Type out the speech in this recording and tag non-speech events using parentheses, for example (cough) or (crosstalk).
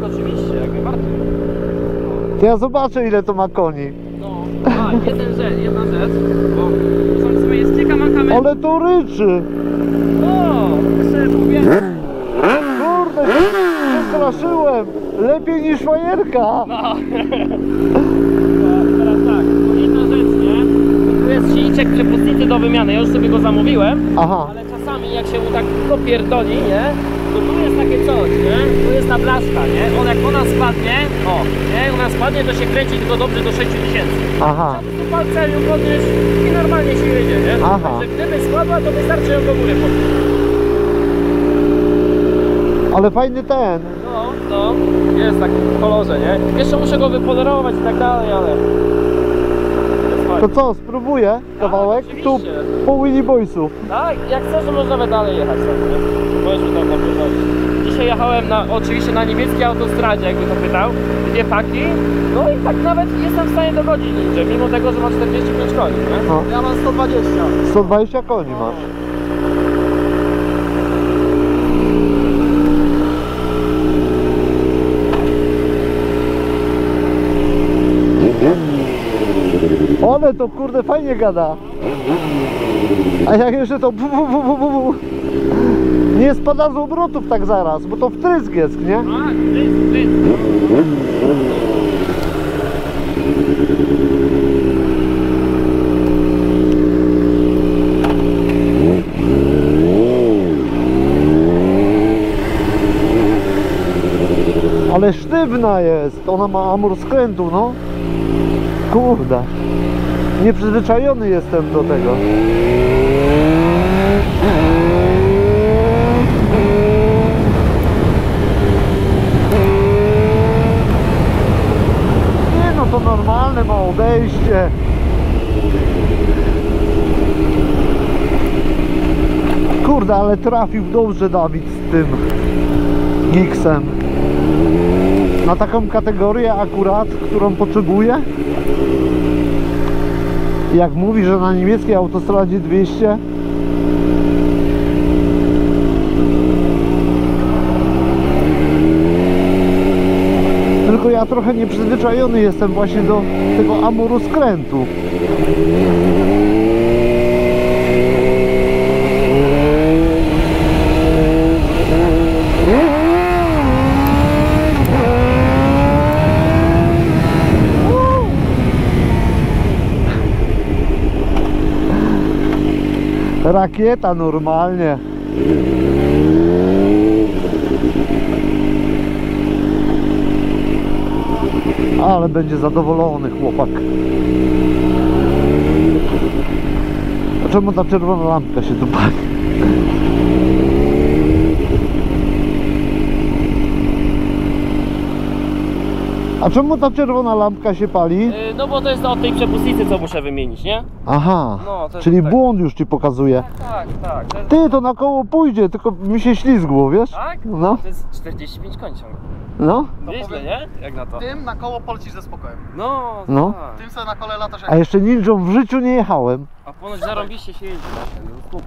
Tak, oczywiście, jak najbardziej. To ja zobaczę ile to ma koni. No, a, jeden rzecz, jedna rzecz, bo są w sumie jest kilka mankamy. Ale to ryczy. O, jeszcze mówię. Kurde, się przestraszyłem. Lepiej niż fajerka. No. (laughs) Teraz tak, jedna rzecz, nie? Tu jest silniczek przepustnicy do wymiany, ja już sobie go zamówiłem. Aha. Ale czasami jak się mu tak dopierdoli, nie? To tu jest takie coś, nie? Tu jest ta blaszka, nie? On jak ona spadnie, o, nie? Ona spadnie, to się kręci tylko dobrze do 6000. Aha. Tu palcem ją podnieść i normalnie się jedzie, nie? Aha. Także gdyby spadła, to wystarczy ją do góry podnieść. Ale fajny ten. No, no, jest taki w kolorze, nie? Jeszcze muszę go wypolerować i tak dalej, ale... To co, spróbuję kawałek? Tu oczywiście. po Winnie Boysu. Tak, jak chcesz, to nawet dalej jechać sobie, nie? Możesz mi tam naprowadzić. Dzisiaj jechałem na, oczywiście na niemieckiej autostradzie, jakby to pytał, dwie paki, no i tak nawet jestem w stanie dogodzić ninja, mimo tego, że ma 45 koni, nie? No. Ja mam 120. 120 koni masz. One to kurde fajnie gada. A jak jeszcze to bu, bu, bu, bu, bu, nie spada z obrotów tak zaraz, bo to wtrysk jest, nie? A. Ale sztywna jest, ona ma amur skrętu, no. Kurde. Nieprzyzwyczajony jestem do tego. Nie no, to normalne ma odejście. Kurde, ale trafił dobrze Dawid z tym Gixem na taką kategorię akurat, którą potrzebuję. Jak mówi, że na niemieckiej autostradzie 200 Tylko ja trochę nieprzyzwyczajony jestem właśnie do tego amuru skrętu. Rakieta normalnie. Ale będzie zadowolony chłopak. A czemu ta czerwona lampka się tu pali? A czemu ta czerwona lampka się pali? Yy, No bo to jest od tej przepustnicy, co muszę wymienić, nie? Aha, No, czyli tak. błąd już ci pokazuje. Tak, tak. To jest, Ty, to na koło pójdzie, tylko mi się ślizgło, wiesz? tak? No, To jest 45 koń ciągle. no. Nieźle, nie? Jak na to? Tym na koło polecisz ze spokojem. No, No. tak. Tym sobie na kole latasz jak A jeszcze ninją w życiu nie jechałem. A ponoć zarąbiście się jeździ. no.